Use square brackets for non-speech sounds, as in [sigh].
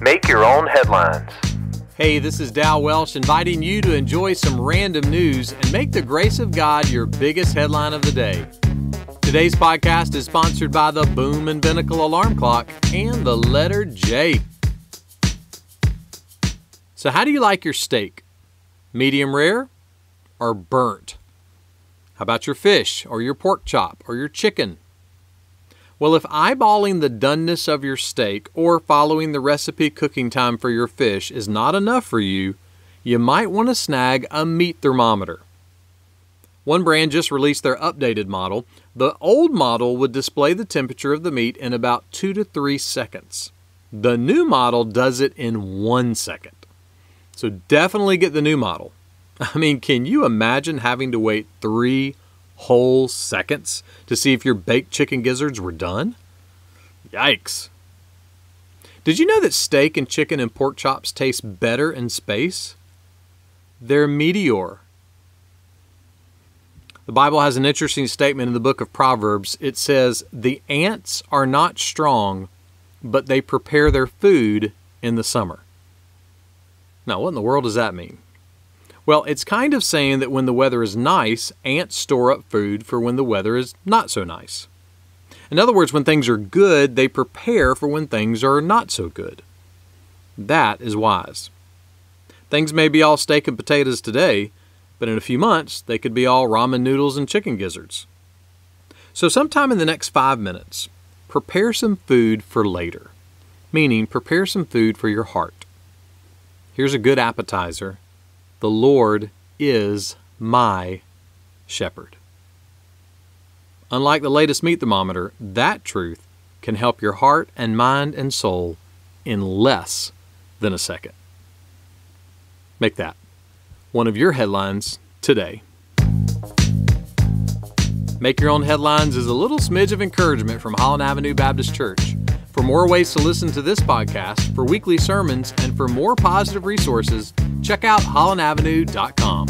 Make your own headlines. Hey, this is Dow Welsh inviting you to enjoy some random news and make the grace of God your biggest headline of the day. Today's podcast is sponsored by the Boom and Binnacle Alarm Clock and the letter J. So, how do you like your steak? Medium rare or burnt? How about your fish or your pork chop or your chicken? Well, if eyeballing the doneness of your steak or following the recipe cooking time for your fish is not enough for you, you might want to snag a meat thermometer. One brand just released their updated model. The old model would display the temperature of the meat in about two to three seconds. The new model does it in one second. So definitely get the new model. [laughs] I mean, can you imagine having to wait three whole seconds to see if your baked chicken gizzards were done? Yikes. Did you know that steak and chicken and pork chops taste better in space? They're meteor. The Bible has an interesting statement in the book of Proverbs. It says, The ants are not strong, but they prepare their food in the summer. Now, what in the world does that mean? Well, it's kind of saying that when the weather is nice, ants store up food for when the weather is not so nice. In other words, when things are good, they prepare for when things are not so good. That is wise. Things may be all steak and potatoes today, but in a few months, they could be all ramen noodles and chicken gizzards. So, sometime in the next five minutes, prepare some food for later, meaning prepare some food for your heart. Here's a good appetizer the Lord is my shepherd. Unlike the latest meat thermometer, that truth can help your heart and mind and soul in less than a second. Make that one of your headlines today. Make Your Own Headlines is a little smidge of encouragement from Holland Avenue Baptist Church. For more ways to listen to this podcast, for weekly sermons, and for more positive resources, check out hollandavenue.com.